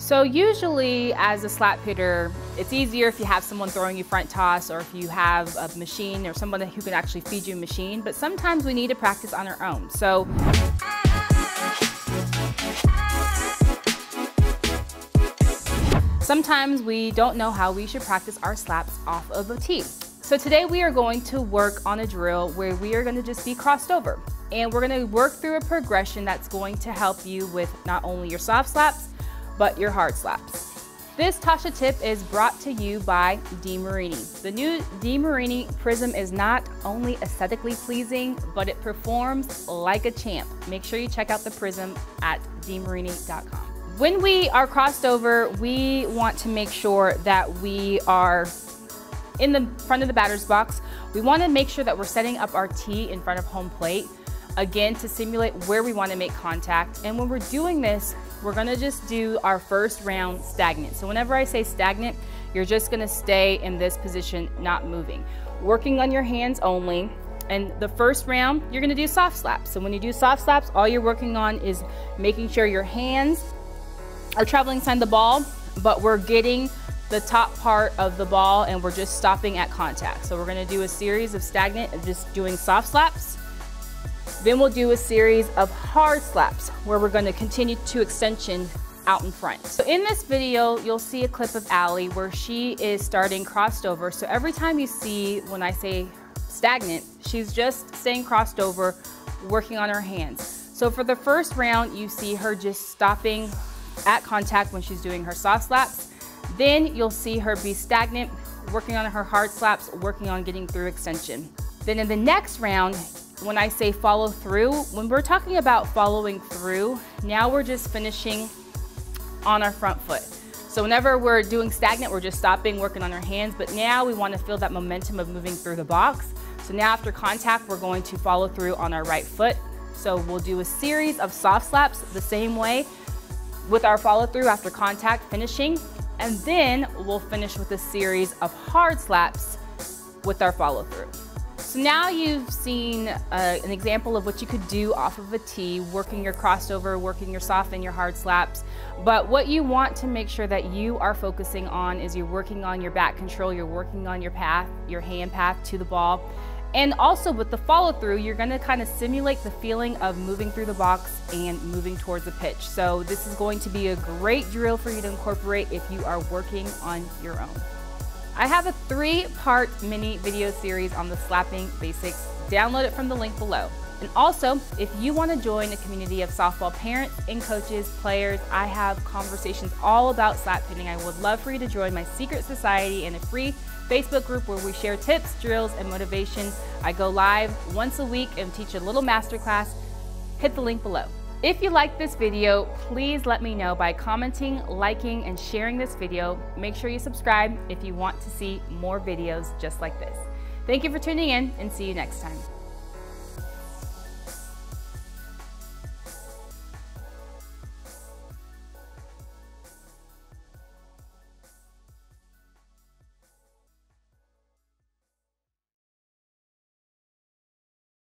So usually as a slap hitter, it's easier if you have someone throwing you front toss or if you have a machine or someone who can actually feed you a machine, but sometimes we need to practice on our own. So sometimes we don't know how we should practice our slaps off of a tee. So today we are going to work on a drill where we are gonna just be crossed over. And we're gonna work through a progression that's going to help you with not only your soft slaps, but your hard slaps. This Tasha tip is brought to you by DeMarini. The new DeMarini Prism is not only aesthetically pleasing, but it performs like a champ. Make sure you check out the Prism at demarini.com. When we are crossed over, we want to make sure that we are in the front of the batter's box. We want to make sure that we're setting up our tee in front of home plate again to simulate where we want to make contact. And when we're doing this, we're gonna just do our first round stagnant. So whenever I say stagnant, you're just gonna stay in this position, not moving. Working on your hands only. And the first round, you're gonna do soft slaps. So when you do soft slaps, all you're working on is making sure your hands are traveling inside the ball, but we're getting the top part of the ball and we're just stopping at contact. So we're gonna do a series of stagnant just doing soft slaps then we'll do a series of hard slaps where we're gonna continue to extension out in front. So in this video, you'll see a clip of Allie where she is starting crossed over. So every time you see when I say stagnant, she's just staying crossed over, working on her hands. So for the first round, you see her just stopping at contact when she's doing her soft slaps. Then you'll see her be stagnant, working on her hard slaps, working on getting through extension. Then in the next round, when I say follow through, when we're talking about following through, now we're just finishing on our front foot. So whenever we're doing stagnant, we're just stopping, working on our hands, but now we wanna feel that momentum of moving through the box. So now after contact, we're going to follow through on our right foot. So we'll do a series of soft slaps the same way with our follow through after contact finishing. And then we'll finish with a series of hard slaps with our follow through. So now you've seen uh, an example of what you could do off of a tee, working your crossover, working your soft and your hard slaps. But what you want to make sure that you are focusing on is you're working on your back control, you're working on your path, your hand path to the ball. And also with the follow through, you're gonna kind of simulate the feeling of moving through the box and moving towards the pitch. So this is going to be a great drill for you to incorporate if you are working on your own. I have a three-part mini video series on the slapping basics. Download it from the link below. And also, if you want to join a community of softball parents and coaches, players, I have conversations all about slap hitting. I would love for you to join my secret society and a free Facebook group where we share tips, drills, and motivation. I go live once a week and teach a little masterclass. Hit the link below. If you like this video, please let me know by commenting, liking, and sharing this video. Make sure you subscribe if you want to see more videos just like this. Thank you for tuning in and see you next time.